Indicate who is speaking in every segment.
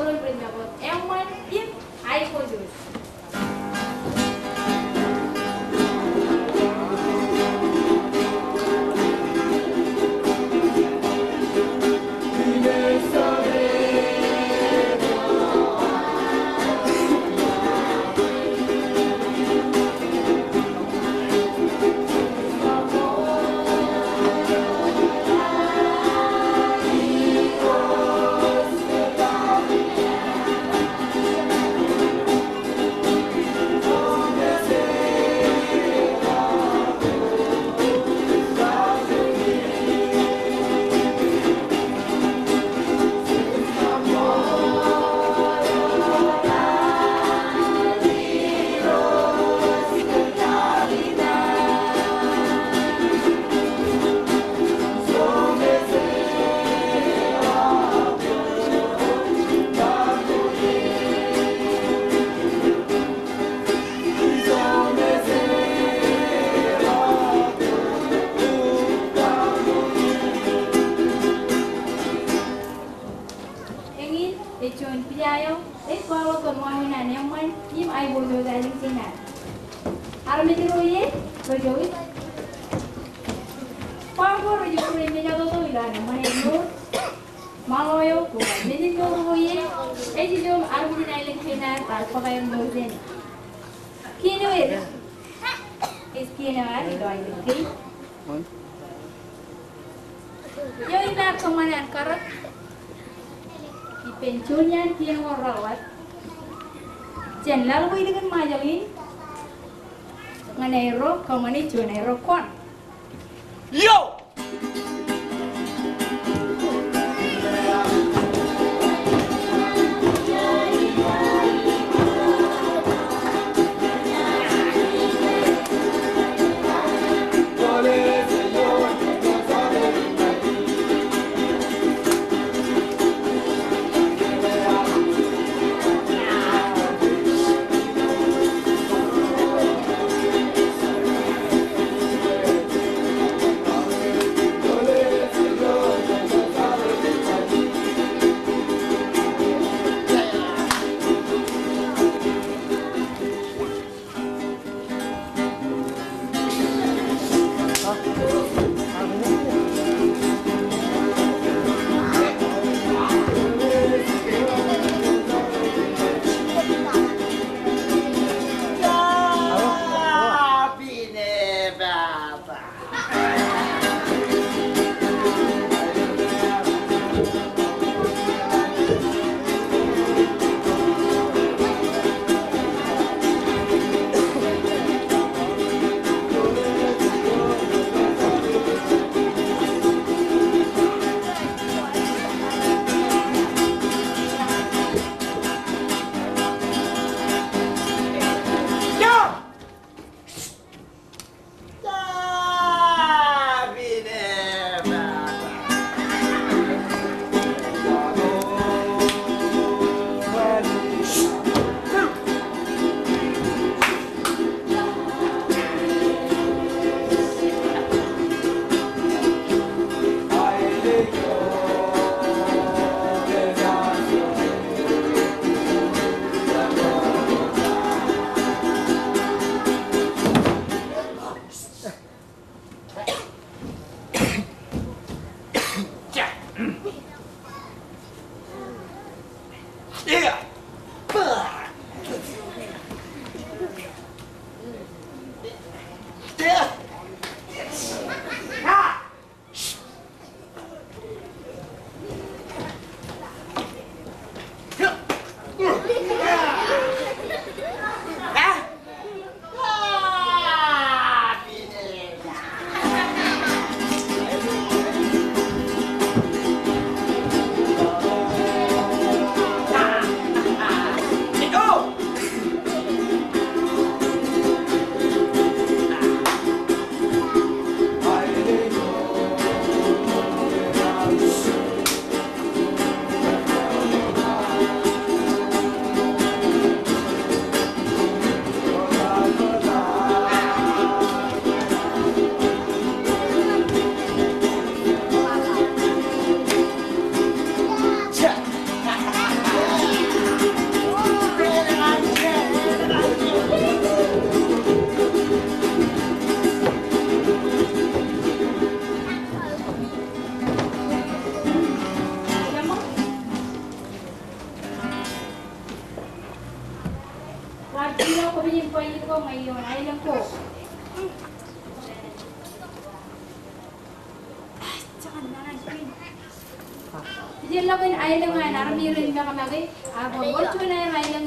Speaker 1: seguro el primer voto. No. Malo yo ko me ni ko ro ye. E ji jo ar bo na ling sina tar pa ga yo den. Kino ye. Es kino ar do ai ling ki. Yo ina ko manan karat di pensiunnya dia ngorawat jen lalu ini mengenai rok kau mani cuy nai rok kuat yo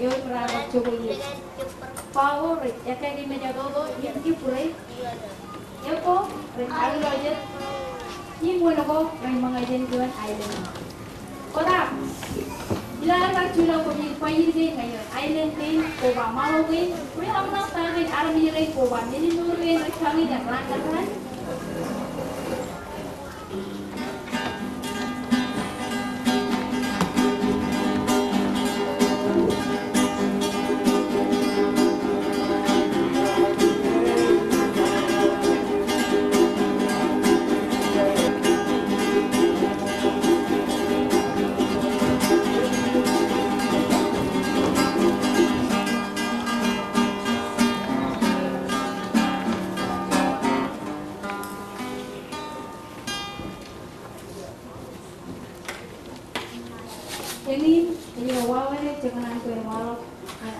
Speaker 1: yun, para chocolate. Power, ya kayak gini aja todo, ini pura. Ya ko, regalo aja. Ini mo na ko, may mga dyan doon island. Kota, dilarang chula ko ni payin din ngayon. Island din, ko ba malawin. Kaya ang nang takin, arami rin ko ba. Nilinurin, kami dan rangkaran.